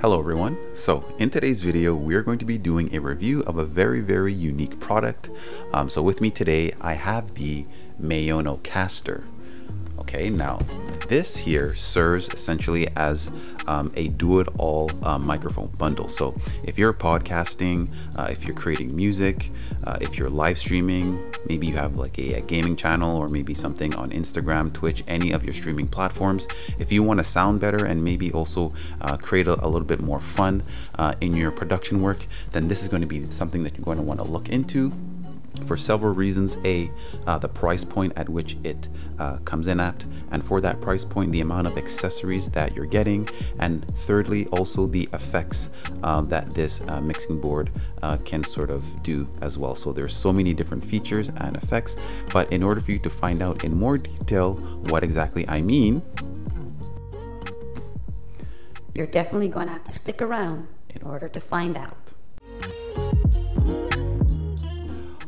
Hello everyone. So in today's video, we're going to be doing a review of a very, very unique product. Um, so with me today, I have the Maono Caster. Okay, now this here serves essentially as um, a do-it-all uh, microphone bundle. So if you're podcasting, uh, if you're creating music, uh, if you're live streaming, maybe you have like a, a, gaming channel or maybe something on Instagram, Twitch, any of your streaming platforms. If you want to sound better and maybe also uh, create a, a, little bit more fun uh, in your production work, then this is going to be something that you're going to want to look into for several reasons. A, uh, the price point at which it uh, comes in at, and for that price point, the amount of accessories that you're getting, and thirdly, also the effects uh, that this uh, mixing board uh, can sort of do as well. So there's so many different features and effects, but in order for you to find out in more detail what exactly I mean, you're definitely going to have to stick around in order to find out.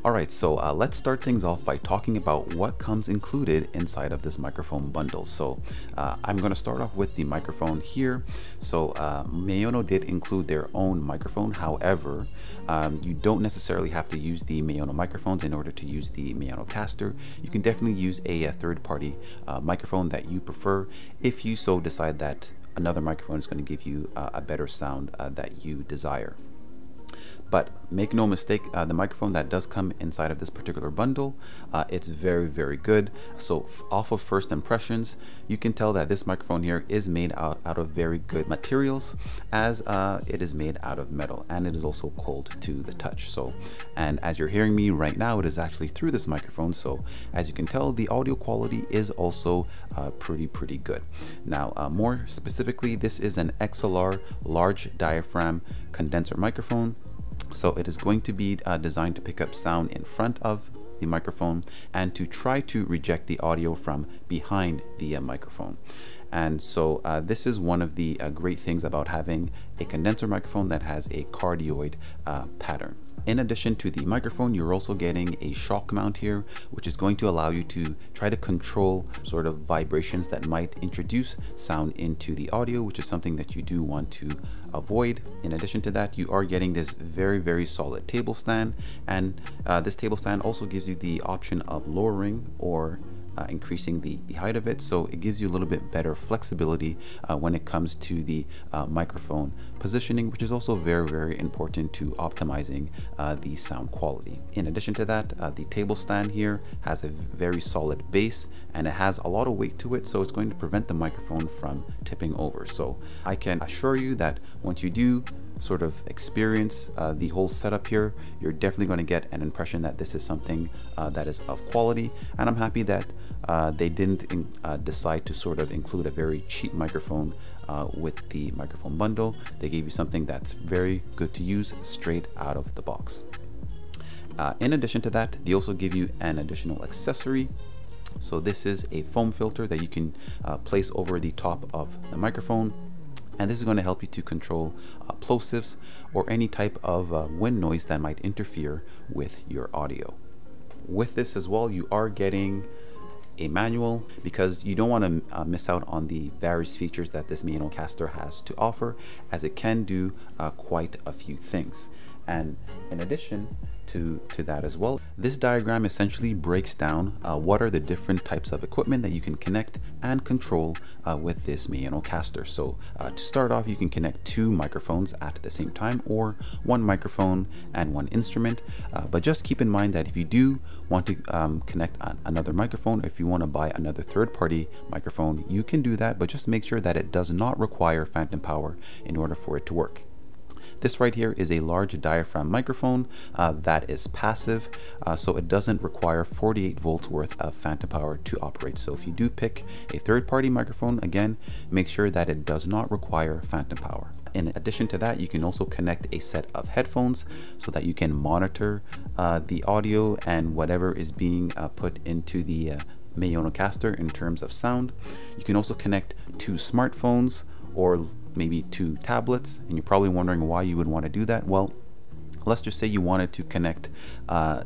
Alright, so uh, let's start things off by talking about what comes included inside of this microphone bundle. So uh, I'm going to start off with the microphone here. So uh, Maono did include their own microphone. However, um, you don't necessarily have to use the Maono microphones in order to use the Maono caster. You can definitely use a, a third-party uh, microphone that you prefer if you so decide that another microphone is going to give you uh, a better sound uh, that you desire. But make no mistake, uh, the microphone that does come inside of this particular bundle, uh, it's very, very good. So off of first impressions, you can tell that this microphone here is made out, out of very good materials as uh, it is made out of metal and it is also cold to the touch. So, and as you're hearing me right now, it is actually through this microphone. So as you can tell, the audio quality is also uh, pretty, pretty good. Now, uh, more specifically, this is an XLR large diaphragm condenser microphone so it is going to be uh, designed to pick up sound in front of the microphone and to try to reject the audio from behind the uh, microphone. And so uh, this is one of the uh, great things about having a condenser microphone that has a cardioid uh, pattern. In addition to the microphone, you're also getting a shock mount here, which is going to allow you to try to control sort of vibrations that might introduce sound into the audio, which is something that you do want to avoid. In addition to that, you are getting this very, very solid table stand. And uh, this table stand also gives you the option of lowering or uh, increasing the, the height of it. So it gives you a little bit better flexibility uh, when it comes to the uh, microphone positioning, which is also very, very important to optimizing uh, the sound quality. In addition to that, uh, the table stand here has a very solid base and it has a lot of weight to it. So it's going to prevent the microphone from tipping over. So I can assure you that once you do sort of experience uh, the whole setup here, you're definitely going to get an impression that this is something uh, that is of quality. And I'm happy that uh, they didn't in, uh, decide to sort of include a very cheap microphone uh, with the microphone bundle. They gave you something that's very good to use straight out of the box. Uh, in addition to that, they also give you an additional accessory so this is a foam filter that you can uh, place over the top of the microphone and this is going to help you to control uh, plosives or any type of wind noise that might interfere with your audio. With this as well, you are getting a manual because you don't want to uh, miss out on the various features that this Maono Caster has to offer as it can do uh, quite a few things. And in addition, to, to that as well. This diagram essentially breaks down uh, what are the different types of equipment that you can connect and control uh, with this Maono caster. So uh, to start off, you can connect two microphones at the same time or one microphone and one instrument. Uh, but just keep in mind that if you do want to um, connect another microphone, if you want to buy another third-party microphone, you can do that, but just make sure that it does not require phantom power in order for it to work. This right here is a large diaphragm microphone uh, that is passive, uh, so it doesn't require 48 volts worth of phantom power to operate. So if you do pick a third-party microphone, again, make sure that it does not require phantom power. In addition to that, you can also connect a set of headphones so that you can monitor uh, the audio and whatever is being uh, put into the uh, in terms of sound. You can also connect two smartphones or maybe two tablets, and you're probably wondering why you would want to do that. Well, let's just say you wanted to connect uh,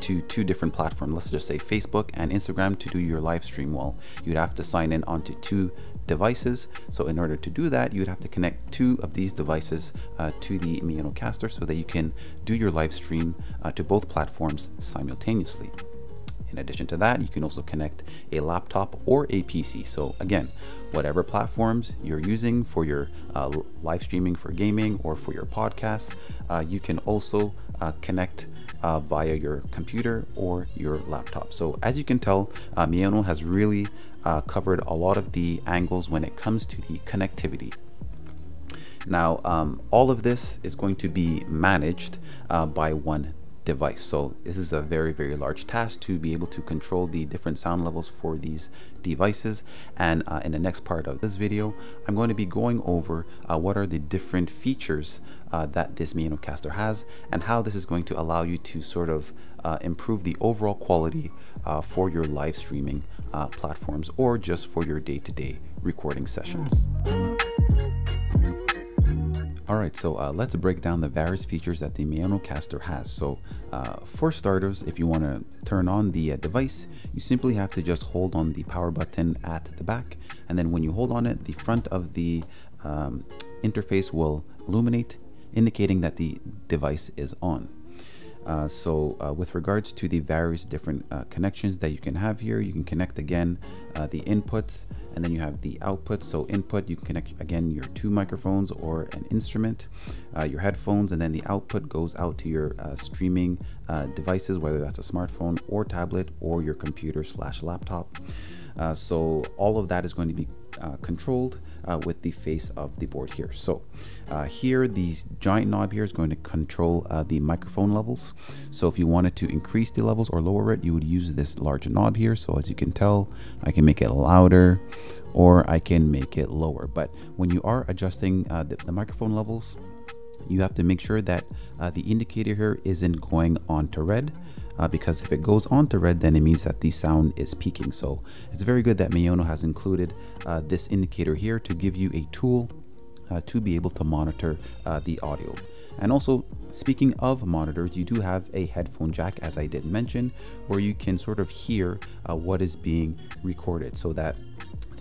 to two different platforms. Let's just say Facebook and Instagram to do your live stream. Well, you'd have to sign in onto two devices. So in order to do that, you'd have to connect two of these devices uh, to the Maono Caster so that you can do your live stream uh, to both platforms simultaneously. In addition to that, you can also connect a laptop or a PC. So again, whatever platforms you're using for your uh, live streaming for gaming or for your podcast, uh, you can also uh, connect uh, via your computer or your laptop. So as you can tell, uh, has really uh, covered a lot of the angles when it comes to the connectivity. Now, um, all of this is going to be managed by one device. So this is a very, very large task to be able to control the different sound levels for these devices. And uh, in the next part of this video, I'm going to be going over uh, what are the different features uh, that this Maono Caster has and how this is going to allow you to sort of uh, improve the overall quality uh, for your live streaming uh, platforms or just for your day-to-day -day recording sessions. Alright, so uh, let's break down the various features that the Maono Caster has. So uh, for starters, if you want to turn on the uh, device, you simply have to just hold on the power button at the back. And then when you hold on it, the front of the um, interface will illuminate, indicating that the device is on. Uh, so uh, with regards to the various different uh, connections that you can have here, you can connect again uh, the inputs and then you have the output. So input, you can connect again your two microphones or an instrument, uh, your headphones, and then the output goes out to your streaming devices, whether that's a smartphone or tablet or your computer slash laptop. so all of that is going to be controlled uh, with the face of the board here. So uh, here, these giant knob here is going to control uh, the microphone levels. So if you wanted to increase the levels or lower it, you would use this large knob here. So as you can tell, I can make it louder or I can make it lower. But when you are adjusting uh, the, the microphone levels, you have to make sure that uh, the indicator here isn't going on to red uh, because if it goes on to red, then it means that the sound is peaking. So it's very good that Maono has included uh, this indicator here to give you a tool uh, to be able to monitor uh, the audio. And also, speaking of monitors, you do have a headphone jack, as I did mention, where you can sort of hear uh, what is being recorded so that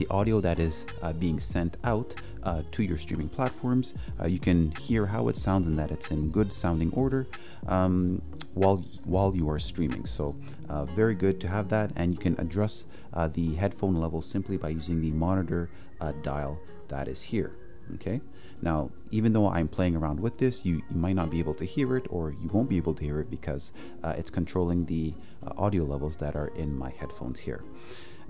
the audio that is uh, being sent out uh, to your streaming platforms. Uh, you can hear how it sounds and that it's in good sounding order um, while while you are streaming. So uh, very good to have that, and you can adjust uh, the headphone level simply by using the monitor uh, dial that is here. Okay. Now, even though I'm playing around with this, you, you might not be able to hear it, or you won't be able to hear it because it's controlling the audio levels that are in my headphones here.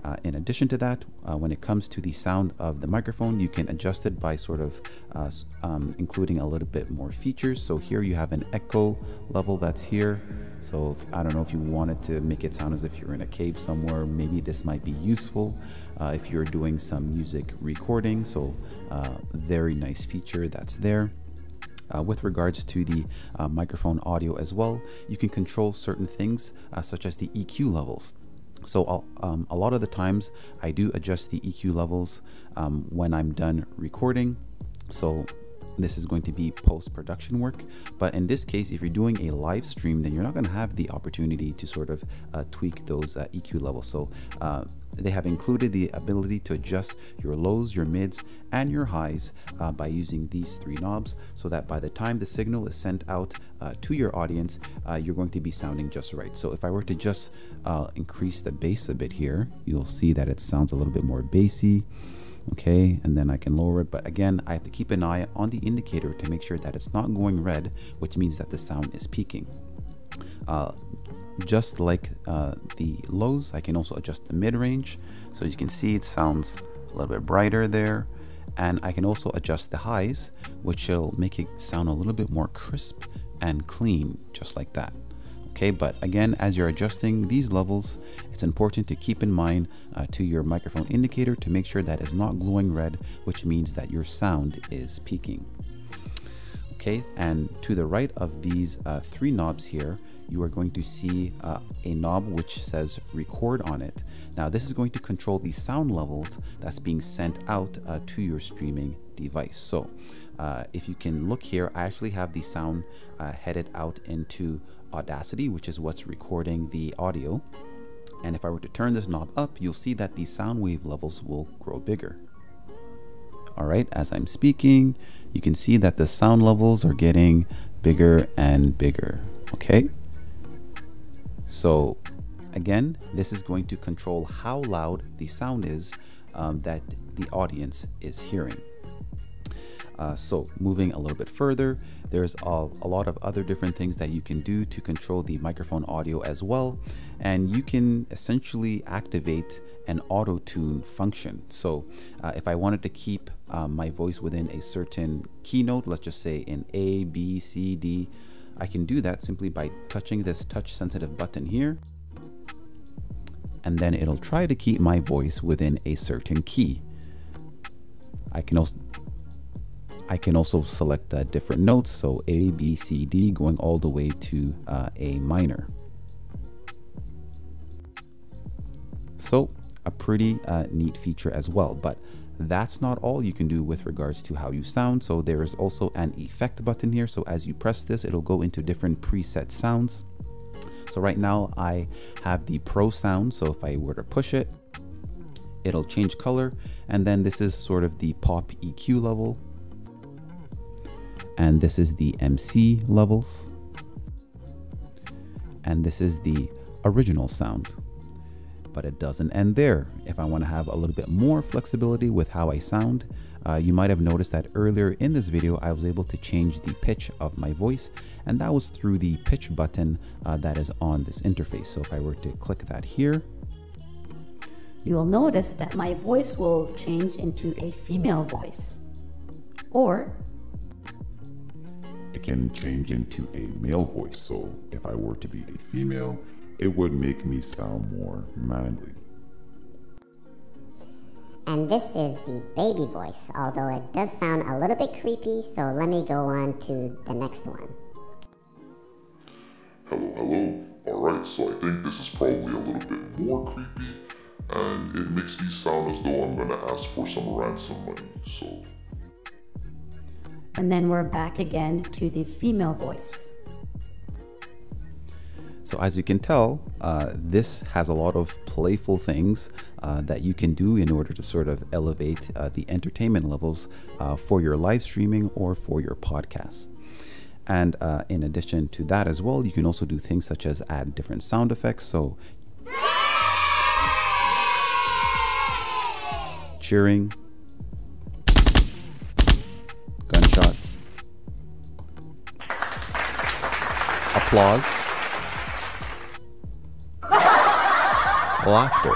Uh, in addition to that, uh, when it comes to the sound of the microphone, you can adjust it by sort of uh, um, including a little bit more features. So here you have an echo level that's here. So if, I don't know if you wanted to make it sound as if you're in a cave somewhere, maybe this might be useful uh, if you're doing some music recording. So uh, very nice feature that's there. Uh, with regards to the uh, microphone audio as well, you can control certain things uh, such as the EQ levels. So um, a lot of the times I do adjust the EQ levels um, when I'm done recording. So this is going to be post-production work but in this case if you're doing a live stream then you're not going to have the opportunity to sort of uh, tweak those uh, EQ levels so uh, they have included the ability to adjust your lows, your mids, and your highs uh, by using these three knobs so that by the time the signal is sent out uh, to your audience, uh, you're going to be sounding just right. So if I were to just uh, increase the bass a bit here, you'll see that it sounds a little bit more bassy. Okay, and then I can lower it. But again, I have to keep an eye on the indicator to make sure that it's not going red, which means that the sound is peaking. Uh, just like uh, the lows, I can also adjust the mid-range. So as you can see, it sounds a little bit brighter there. And I can also adjust the highs, which will make it sound a little bit more crisp and clean, just like that. Okay, but again, as you're adjusting these levels, it's important to keep in mind uh, to your microphone indicator to make sure that it's not glowing red, which means that your sound is peaking. Okay, and to the right of these uh, three knobs here, you are going to see uh, a knob which says record on it. Now this is going to control the sound levels that's being sent out uh, to your streaming device. So uh, if you can look here, I actually have the sound uh, headed out into Audacity, which is what's recording the audio. And if I were to turn this knob up, you'll see that the sound wave levels will grow bigger. All right, as I'm speaking, you can see that the sound levels are getting bigger and bigger. Okay. So again, this is going to control how loud the sound is um, that the audience is hearing. Uh, so moving a little bit further, there's a, a, lot of other different things that you can do to control the microphone audio as well. And you can essentially activate an auto tune function. So uh, if I wanted to keep uh, my voice within a certain keynote, let's just say in A, B, C, D, I can do that simply by touching this touch sensitive button here. And then it'll try to keep my voice within a certain key. I can also I can also select uh, different notes, so A, B, C, D, going all the way to uh, A minor. So a pretty uh, neat feature as well, but that's not all you can do with regards to how you sound. So there is also an effect button here. So as you press this, it'll go into different preset sounds. So right now I have the pro sound. So if I were to push it, it'll change color. And then this is sort of the pop EQ level and this is the MC levels. And this is the original sound. But it doesn't end there. If I want to have a little bit more flexibility with how I sound uh, you might have noticed that earlier in this video I was able to change the pitch of my voice. And that was through the pitch button uh, that is on this interface. So if I were to click that here you will notice that my voice will change into a female voice. Or can change into a male voice. So if I were to be a female, it would make me sound more manly. And this is the baby voice, although it does sound a little bit creepy, so let me go on to the next one. Hello, hello. Alright, so I think this is probably a little bit more creepy, and it makes me sound as though I'm gonna ask for some ransom money, so and then we're back again to the female voice. So as you can tell, uh, this has a lot of playful things uh, that you can do in order to sort of elevate uh, the entertainment levels uh, for your live streaming or for your podcast. And uh, in addition to that as well, you can also do things such as add different sound effects. So cheering, applause, laughter.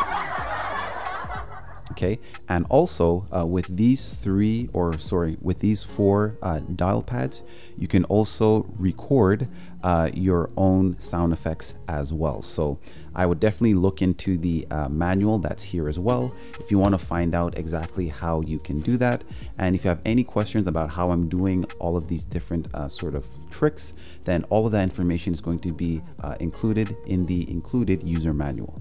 Okay, and also uh, with these three, or sorry, with these four uh, dial pads, you can also record uh, your own sound effects as well. So I would definitely look into the uh, manual that's here as well if you want to find out exactly how you can do that. And if you have any questions about how I'm doing all of these different uh, sort of tricks, then all of that information is going to be uh, included in the included user manual.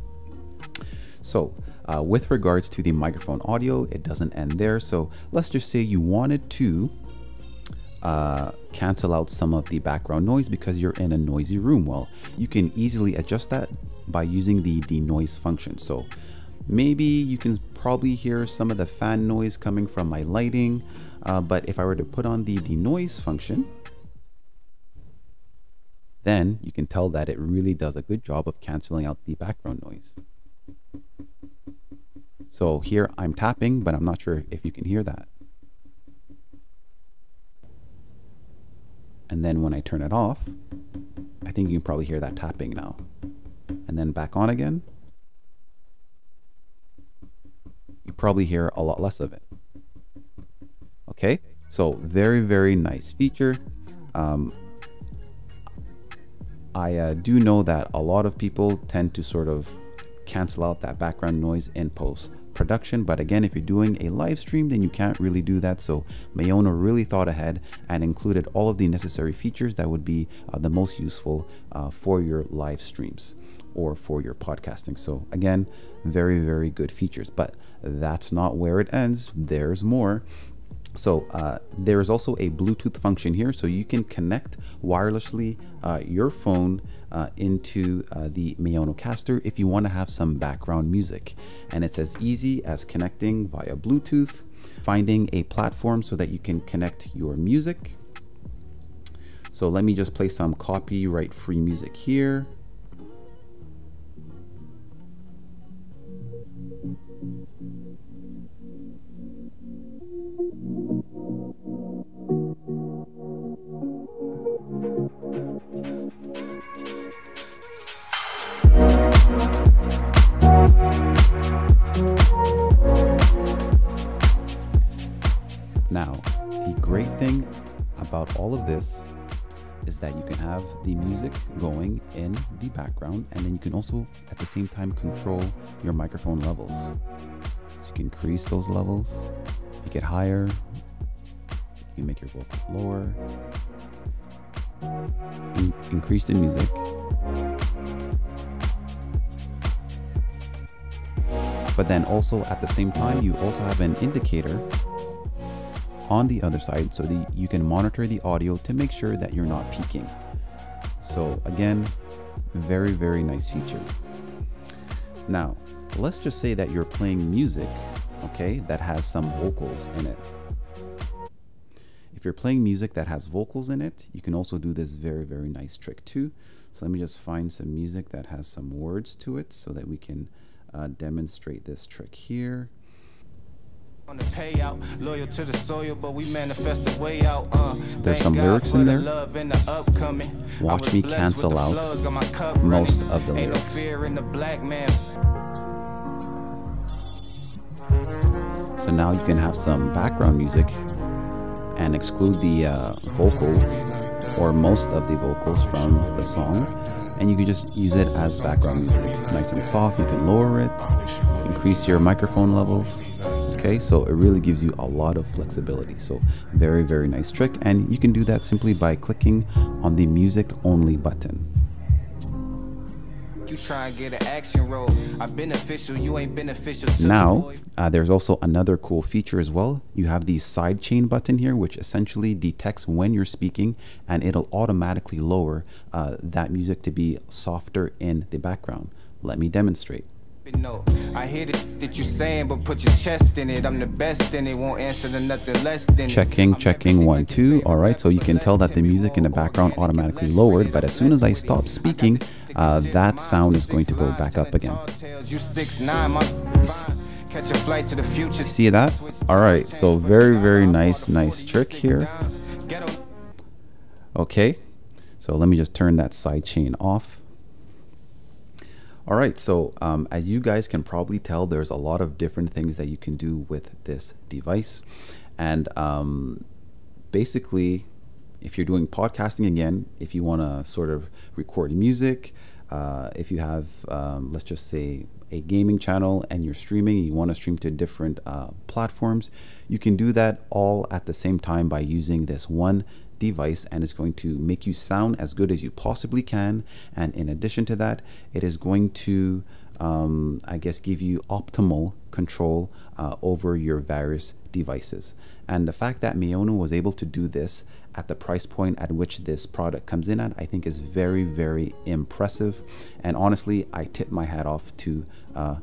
So uh, with regards to the microphone audio, it doesn't end there. So let's just say you wanted to uh, cancel out some of the background noise because you're in a noisy room. Well, you can easily adjust that by using the denoise function. So maybe you can probably hear some of the fan noise coming from my lighting, uh, but if I were to put on the denoise function, then you can tell that it really does a good job of canceling out the background noise. So here I'm tapping, but I'm not sure if you can hear that. And then when I turn it off, I think you can probably hear that tapping now and then back on again, you probably hear a lot less of it. Okay, so very, very nice feature. Um, I uh, do know that a lot of people tend to sort of cancel out that background noise in post production. But again, if you're doing a live stream, then you can't really do that. So Maono really thought ahead and included all of the necessary features that would be uh, the most useful uh, for your live streams or for your podcasting. So again, very, very good features, but that's not where it ends. There's more. So uh, there is also a Bluetooth function here, so you can connect wirelessly uh, your phone uh, into uh, the Maono Caster if you want to have some background music. And it's as easy as connecting via Bluetooth finding a platform so that you can connect your music. So let me just play some copyright free music here. Of this is that you can have the music going in the background and then you can also at the same time control your microphone levels. So you can increase those levels, make it higher, you make your vocal lower, in- increase the music. But then also at the same time, you also have an indicator on the other side so that you can monitor the audio to make sure that you're not peaking. So again, very, very nice feature. Now, let's just say that you're playing music, okay, that has some vocals in it. If you're playing music that has vocals in it, you can also do this very, very nice trick too. So let me just find some music that has some words to it so that we can uh, demonstrate this trick here. On the payout, loyal to the soil, but we manifest the way out. Uh, there's some lyrics in there. love and the upcoming. Watch me cancel out floods, my cup most running. of the Ain't lyrics. fear in the black man. So now you can have some background music and exclude the uh, vocals or most of the vocals from the song. And you can just use it as background music. Nice and soft. You can lower it, increase your microphone levels. Okay, so it really gives you a lot of flexibility. So, very, very nice trick. And you can do that simply by clicking on the music only button. You try and get an action role. I beneficial, you ain't beneficial Now, uh, there's also another cool feature as well. You have the sidechain button here, which essentially detects when you're speaking and it'll automatically lower uh, that music to be softer in the background. Let me demonstrate. No, I hear it that you saying, but put your chest in it. I'm the best in it, won't answer to nothing less than. Checking, checking, one, two. All right, so you can tell that the music in the background automatically lowered, but as soon as I stop speaking, I got the uh, that sound is going to go back up again. tall tales. You six nine, my catch a flight to the future. You see that? All right, so very, very nice, nice trick here. Okay, so let me just turn that side chain off. All right, so um, as you guys can probably tell, there's a lot of different things that you can do with this device. And um, basically, if you're doing podcasting again, if you want to sort of record music, uh, if you have, um, let's just say, a gaming channel and you're streaming you want to stream to different uh, platforms, you can do that all at the same time by using this one device and it's going to make you sound as good as you possibly can. And in addition to that, it is going to, um, I guess, give you optimal control uh, over your various devices. And the fact that Maono was able to do this at the price point at which this product comes in at, I think is very, very impressive. And honestly, I tip my hat off to uh.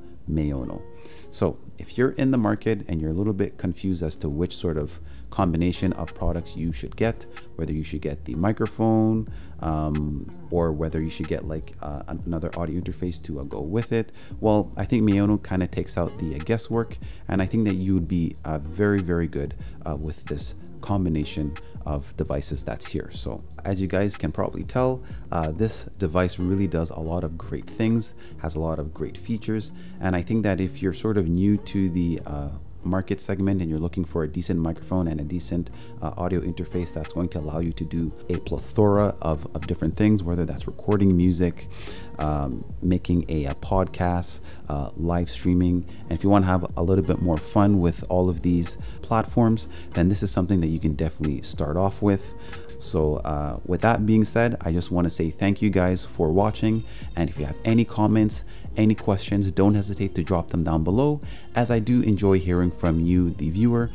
So if you're in the market and you're a little bit confused as to which sort of combination of products you should get, whether you should get the microphone um, or whether you should get like uh, another audio interface to uh, go with it, well, I think Maono kind of takes out the uh, guesswork, and I think that you would be uh, very, very good uh, with this combination of devices that's here. So as you guys can probably tell, uh, this device really does a lot of great things, has a lot of great features, and I think that if you're sort of new to the uh, market segment and you're looking for a decent microphone and a decent uh, audio interface that's going to allow you to do a plethora of, of different things, whether that's recording music, um, making a, a podcast, uh, live streaming. And if you want to have a little bit more fun with all of these platforms, then this is something that you can definitely start off with. So, uh, with that being said, I just want to say thank you guys for watching. And if you have any comments, any questions, don't hesitate to drop them down below, as I do enjoy hearing from you, the viewer.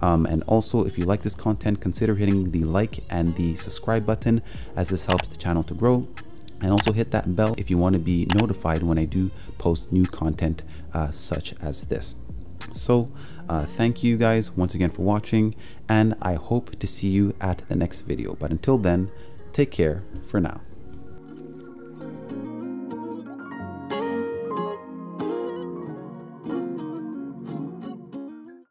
Um, and also, if you like this content, consider hitting the like and the subscribe button, as this helps the channel to grow. And also hit that bell if you want to be notified when I do post new content uh, such as this. So, uh, thank you guys once again for watching, and I hope to see you at the next video. But until then, take care for now.